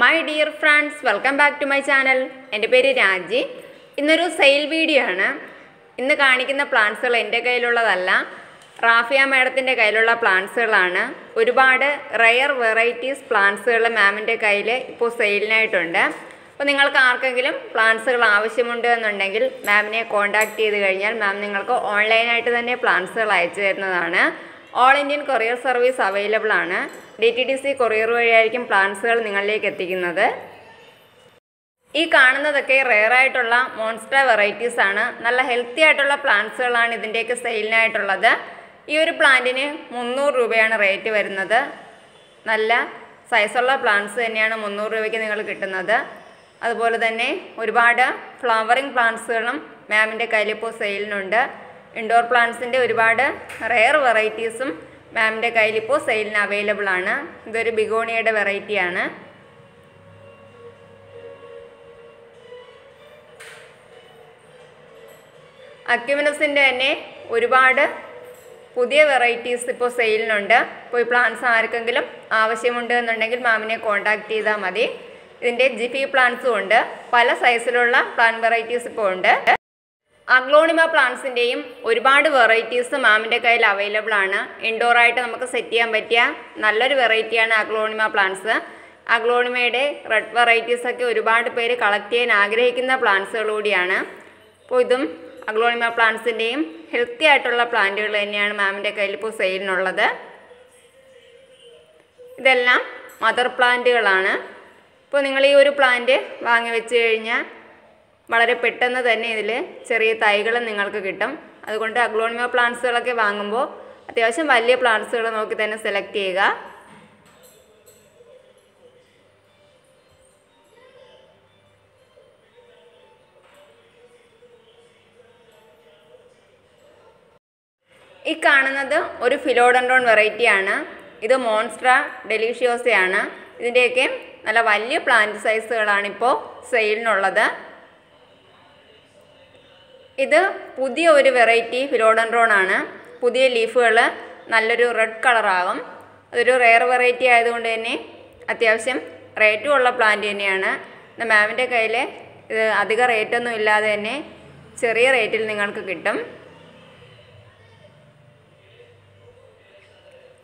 My dear friends welcome back to my channel എന്റെ പേര് രാജി. ഇന്നൊരു സെയിൽ വീഡിയോ ആണ്. ഇന്ന് കാണിക്കുന്ന പ്ലാന്റ്സുകൾ എന്റെ കയ്യിലുള്ളതല്ല. റാഫിയ മാഡത്തിന്റെ കയ്യിലുള്ള പ്ലാന്റ്സുകളാണ് ഒരുപാട് റെയർ വെറൈറ്റീസ് പ്ലാന്റ്സുകൾ മാമിന്റെ കയ്യിൽ ഇപ്പോൾ സെയിലിനായിട്ടുണ്ട് അപ്പോൾ നിങ്ങൾക്ക് ആർക്കെങ്കിലും പ്ലാന്റ്സുകൾ ആവശ്യമുണ്ട് എന്നുണ്ടെങ്കിൽ മാമിനെ കോണ്ടാക്ട് ചെയ്ത് കഴിഞ്ഞാൽ മാം നിങ്ങൾക്ക് ഓൺലൈനായിട്ട് തന്നെ പ്ലാന്റ്സുകൾ അയച്ചു തരുന്നതാണ്. All Indian courier service available ആണ്. D T D C courier വഴിയായിരിക്കും പ്ലാൻസുകൾ നിങ്ങളിലേക്ക് എത്തിക്കുന്നത്. ഈ കാണുന്നതൊക്കെ റെയർ ആയിട്ടുള്ള മോൺസ്റ്റർ വെറൈറ്റീസ് ആണ്. നല്ല ഹെൽത്തി ആയിട്ടുള്ള പ്ലാന്റ്സുകളാണ് ഇതിന്റെയൊക്കെ സെയിലിനായിട്ടുള്ളത് ഈ ഒരു പ്ലാന്റിന് മുന്നൂറ് രൂപയാണ് റേറ്റ് വരുന്നത്. നല്ല സൈസുള്ള പ്ലാന്റ്സ് തന്നെയാണ് മുന്നൂറ് രൂപയ്ക്ക് നിങ്ങൾ കിട്ടുന്നത്. അതുപോലെ തന്നെ ഒരുപാട് ഫ്ലവറിങ് പ്ലാന്റ്സുകളും മാമിന്റെ കയ്യിലിപ്പോൾ സെയിലിനുണ്ട് ഇൻഡോർ പ്ലാന്റ്സിന്റെ ഒരുപാട് റെയർ വെറൈറ്റീസും മാമിന്റെ കയ്യിലിപ്പോൾ സെയിലിന് അവൈലബിൾ ആണ്. ഇതൊരു ബിഗോണിയുടെ വെറൈറ്റിയാണ് അക്യുമിനസിന്റെ തന്നെ ഒരുപാട് പുതിയ വെറൈറ്റീസ് ഇപ്പോൾ സെയിലിനുണ്ട്. ഇപ്പോൾ ഈ പ്ലാന്റ്സ് ആർക്കെങ്കിലും ആവശ്യമുണ്ട് എന്നുണ്ടെങ്കിൽ മാമിനെ കോൺടാക്ട് ചെയ്താൽ മതി. ഇതിന്റെ ജിഫി പ്ലാന്റ്സും ഉണ്ട്. പല സൈസിലുള്ള പ്ലാന്റ് വെറൈറ്റീസ് ഇപ്പോൾ ഉണ്ട്. അഗ്ലോണിമ പ്ലാന്റ്സിന്റെയും ഒരുപാട് വെറൈറ്റീസ് മാമിന്റെ കയ്യിൽ അവൈലബിൾ ആണ്. ഇൻഡോറായിട്ട് നമുക്ക് സെറ്റ് ചെയ്യാൻ പറ്റിയ നല്ലൊരു വെറൈറ്റിയാണ് അഗ്ലോണിമ പ്ലാന്റ്സ്. അഗ്ലോണിമയുടെ റെഡ് വെറൈറ്റീസ് ഒക്കെ ഒരുപാട് പേര് കളക്ട് ചെയ്യാൻ ആഗ്രഹിക്കുന്ന പ്ലാന്റ്സുകൾ കൂടിയാണ്. അപ്പോൾ ഇതും അഗ്ലോണിമ പ്ലാന്റ്സിന്റെയും ഹെൽത്തി ആയിട്ടുള്ള പ്ലാന്റുകൾ തന്നെയാണ് മാമിന്റെ കയ്യിൽ ഇപ്പോൾ സെയിലിനുള്ളത് ഇതെല്ലാം മദർ പ്ലാന്റുകളാണ് ഇപ്പോൾ നിങ്ങൾ ഈ ഒരു പ്ലാന്റ് വാങ്ങി വെച്ച് കഴിഞ്ഞാൽ വളരെ പെട്ടെന്ന് തന്നെ ഇതിൽ ചെറിയ തൈകൾ നിങ്ങൾക്ക് കിട്ടും. അതുകൊണ്ട് അഗ്ലോണിമ പ്ലാന്റ്സുകളൊക്കെ വാങ്ങുമ്പോൾ അത്യാവശ്യം വലിയ പ്ലാന്റ്സുകൾ നോക്കി തന്നെ സെലക്ട് ചെയ്യുക. ഈ കാണുന്നത് ഒരു ഫിലോഡൻഡ്രോൺ വെറൈറ്റിയാണ്. ഇത് മോൺസ്ട്ര ഡെലീഷ്യോസയാണ്. ഇതിന്റെയൊക്കെ നല്ല വലിയ പ്ലാന്റ് സൈസുകളാണിപ്പോൾ സെയിലിനുള്ളത്. ഇത് പുതിയ ഒരു വെറൈറ്റി ഫിലോഡൻഡ്രോൺ ആണ്. പുതിയ ലീഫുകൾ നല്ലൊരു റെഡ് കളറാകും അതൊരു റെയർ വെറൈറ്റി ആയതുകൊണ്ട് തന്നെ അത്യാവശ്യം റേറ്റും ഉള്ള പ്ലാന്റ് തന്നെയാണ്. മാമിന്റെ കയ്യിൽ ഇത് അധിക റേറ്റൊന്നും ഇല്ലാതെ തന്നെ ചെറിയ റേറ്റിൽ നിങ്ങൾക്ക് കിട്ടും.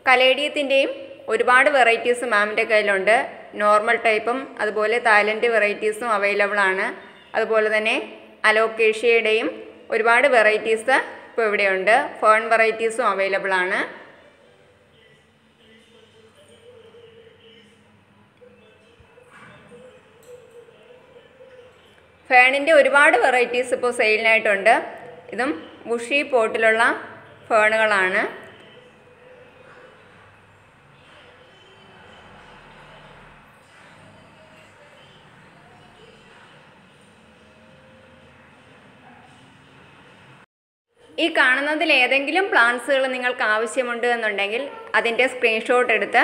കലേഡിയത്തിന്റെയും ഒരുപാട് വെറൈറ്റീസ് മാമിന്റെ കയ്യിലുണ്ട്. നോർമൽ ടൈപ്പും അതുപോലെ തായ്ലൻഡ് വെറൈറ്റീസും അവൈലബിൾ ആണ്. അതുപോലെ തന്നെ അലോക്കേഷ്യയുടെയും ഒരുപാട് വെറൈറ്റീസ് ഇപ്പോൾ ഇവിടെയുണ്ട്. ഫേൺ വെറൈറ്റീസും അവൈലബിൾ ആണ്. ഫേണിന്റെ ഒരുപാട് വെറൈറ്റീസ് ഇപ്പോൾ സെയിലിനായിട്ടുണ്ട്. ഇതും ബുഷി പോട്ടിലുള്ള ഫേണുകളാണ്. ഈ കാണുന്നതിൽ ഏതെങ്കിലും പ്ലാന്റ്സുകൾ നിങ്ങൾക്ക് ആവശ്യമുണ്ട് എന്നുണ്ടെങ്കിൽ അതിന്റെ സ്ക്രീൻഷോട്ട് എടുത്ത്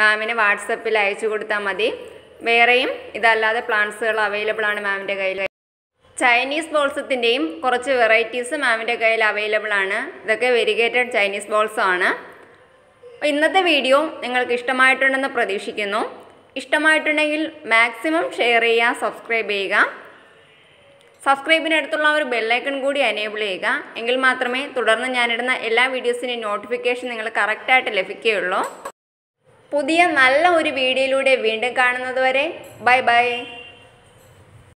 മാമിന് വാട്സപ്പിൽ അയച്ചു കൊടുത്താൽ മതി. വേറെയും ഇതല്ലാതെ പ്ലാന്റ്സുകൾ അവൈലബിൾ ആണ് മാമിന്റെ കയ്യിൽ. ചൈനീസ് ബോൾസത്തിന്റെയും കുറച്ച് വെറൈറ്റീസ് മാമിന്റെ കയ്യിൽ അവൈലബിൾ ആണ്. ഇതൊക്കെ വെരിഗേറ്റഡ് ചൈനീസ് ബോൾസും ആണ്. ഇന്നത്തെ വീഡിയോ നിങ്ങൾക്ക് ഇഷ്ടമായിട്ടുണ്ടെന്ന് പ്രതീക്ഷിക്കുന്നു. ഇഷ്ടമായിട്ടുണ്ടെങ്കിൽ മാക്സിമം ഷെയർ ചെയ്യുക സബ്സ്ക്രൈബ് ചെയ്യുക. സബ്സ്ക്രൈബിനടുത്തുള്ള ഒരു ബെല്ലൈക്കൺ കൂടി എനേബിൾ ചെയ്യുക. എങ്കിൽ മാത്രമേ തുടർന്ന് ഞാനിടുന്ന എല്ലാ വീഡിയോസിന്റെയും നോട്ടിഫിക്കേഷൻ നിങ്ങൾ കറക്റ്റായിട്ട് ലഭിക്കുകയുള്ളൂ. പുതിയ നല്ല ഒരു വീഡിയോയിലൂടെ വീണ്ടും കാണുന്നതുവരെ ബൈ ബൈ